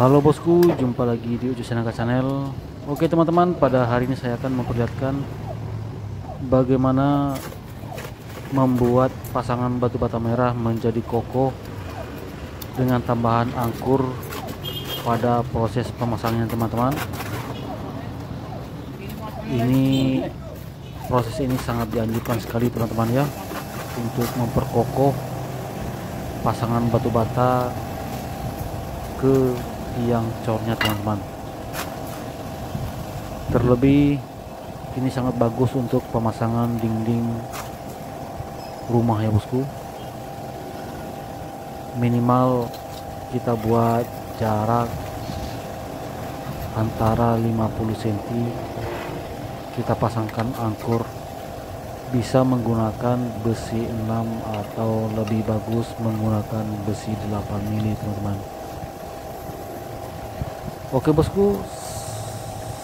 Halo bosku, jumpa lagi di Ucu Senaka Channel. Oke teman-teman, pada hari ini saya akan memperlihatkan bagaimana membuat pasangan batu bata merah menjadi kokoh dengan tambahan angkur pada proses pemasangannya teman-teman. Ini proses ini sangat dianjurkan sekali teman-teman ya untuk memperkokoh pasangan batu bata ke tiang cornya teman-teman. Terlebih ini sangat bagus untuk pemasangan dinding rumah ya bosku. Minimal kita buat jarak antara 50 cm kita pasangkan angkur. Bisa menggunakan besi 6 atau lebih bagus menggunakan besi 8 mili teman-teman oke bosku.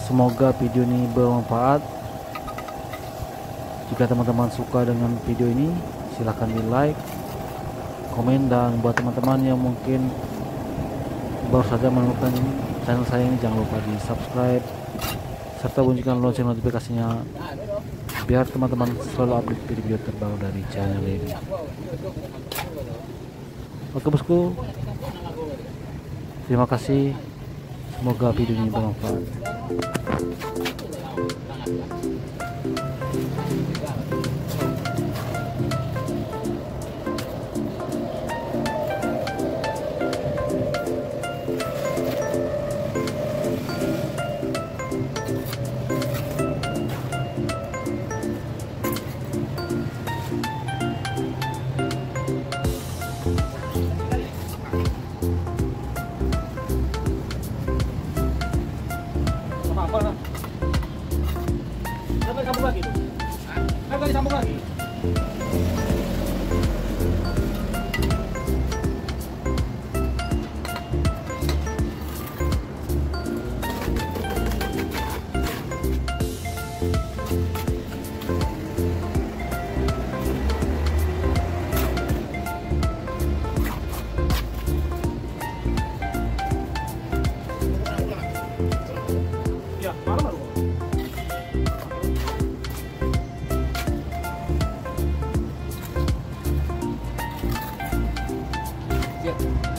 Semoga video ini bermanfaat. Jika teman-teman suka dengan video ini silahkan di like komen dan buat teman-teman yang mungkin baru saja menemukan channel saya ini jangan lupa di subscribe serta bunyikan lonceng notifikasinya biar teman-teman selalu update video terbaru dari channel ini. Oke bosku. Terima kasih semoga video ini bermanfaat apa Yep.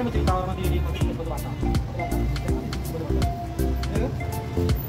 Di di di Batu Bata? Batu Bata? Ya kan?